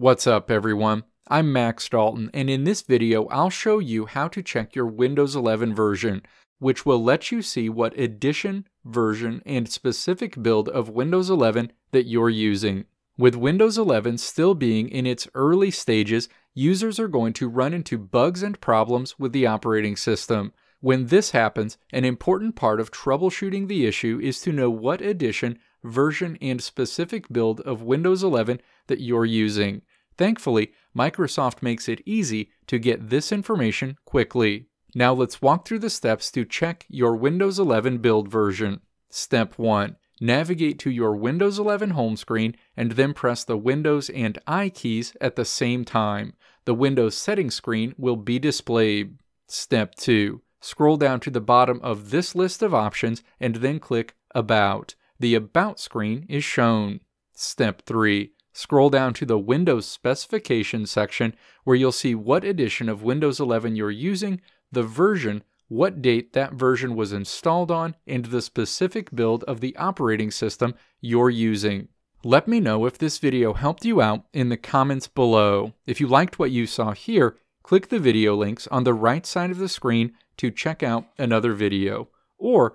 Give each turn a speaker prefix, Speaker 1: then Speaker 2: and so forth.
Speaker 1: What's up everyone? I'm Max Dalton and in this video I'll show you how to check your Windows 11 version, which will let you see what edition, version, and specific build of Windows 11 that you're using. With Windows 11 still being in its early stages, users are going to run into bugs and problems with the operating system. When this happens, an important part of troubleshooting the issue is to know what edition, version, and specific build of Windows 11 that you're using. Thankfully, Microsoft makes it easy to get this information quickly. Now let's walk through the steps to check your Windows 11 build version. Step 1. Navigate to your Windows 11 home screen and then press the Windows and I keys at the same time. The Windows settings screen will be displayed. Step 2. Scroll down to the bottom of this list of options and then click About. The About screen is shown. Step 3. Scroll down to the Windows specifications section where you'll see what edition of Windows 11 you're using, the version, what date that version was installed on, and the specific build of the operating system you're using. Let me know if this video helped you out in the comments below. If you liked what you saw here, click the video links on the right side of the screen to check out another video. Or